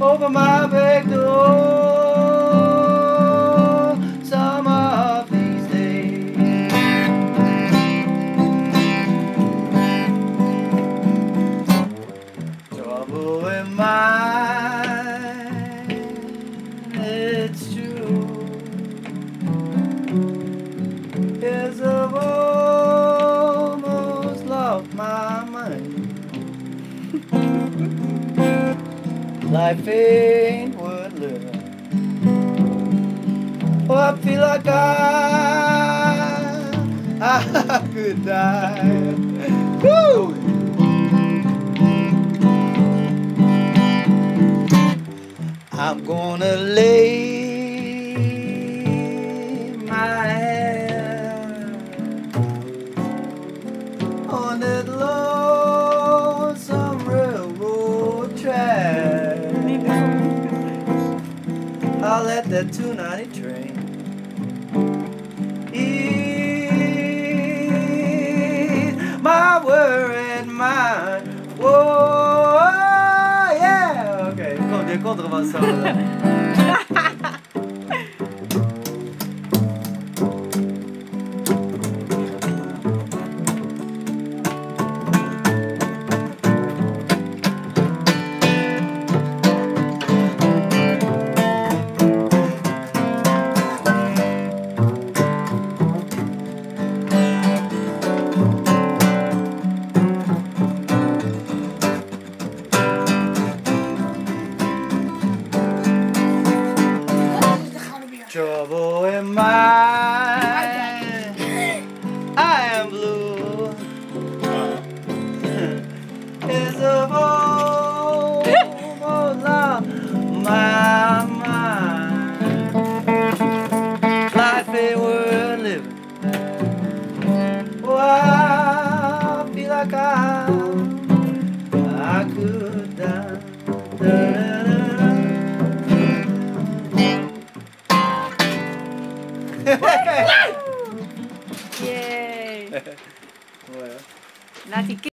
over my back door some of these days. Trouble in mind, Life ain't worth living. Oh, I feel like I, I could die. Woo! I'm gonna lay my on that lonesome Let that 290 train ease my worried mind. Whoa, yeah. Ok, non, des contrefaçons. là. Trouble in mind. Nati, ¿qué